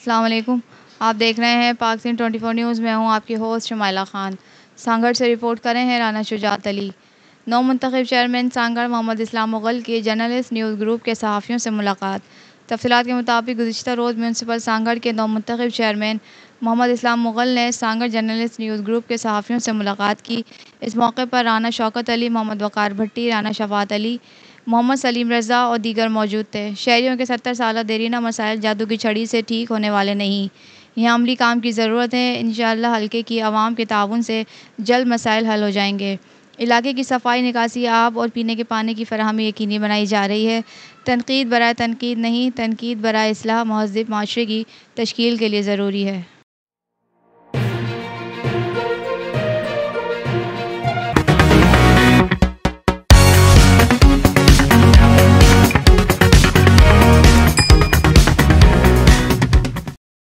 अस्सलाम वालेकुम। आप देख रहे हैं पाक सिंह ट्वेंटी फोर न्यूज़। में हूँ आपकी होस्ट शमाइला ख़ान। सांगड़ से रिपोर्ट करें हैं राना शुजात अली। नौ मंतखब चेयरमैन सांगड़ मोहम्मद इस्लाम मुगल के जर्नलिस्ट न्यूज़ ग्रुप के सहाफ़ियों से मुलाकात। तफसीत के मुताबिक गुजशत रोज़ म्यूनसिपल सांगड़ के नौ मंतखब चेयरमैन मोहम्मद इस्लाम मुगल ने सांगड़ जर्नलिस्ट न्यूज़ ग्रुप के सहाफ़ियों से मुलाकात की। इस मौके पर राना शौकत अली, मोहम्मद वक़ार भट्टी, राना शफात अली, मोहम्मद सलीम रज़ा और दीगर मौजूद थे। शहरीों के सत्तर साल देरीना मसाइल जादू की छड़ी से ठीक होने वाले नहीं। यहाँ अमली काम की ज़रूरत है। इन हल्के की आवाम के ताउन से जल्द मसाइल हल हो जाएँगे। इलाके की सफ़ाई, निकासी, आब और पीने के पानी की फरहमी यकीनी बनाई जा रही है। तनकीद बर तनकीद नहीं, तनकीद बर असलाह महजब, माशरे की तश्कील के लिए ज़रूरी है।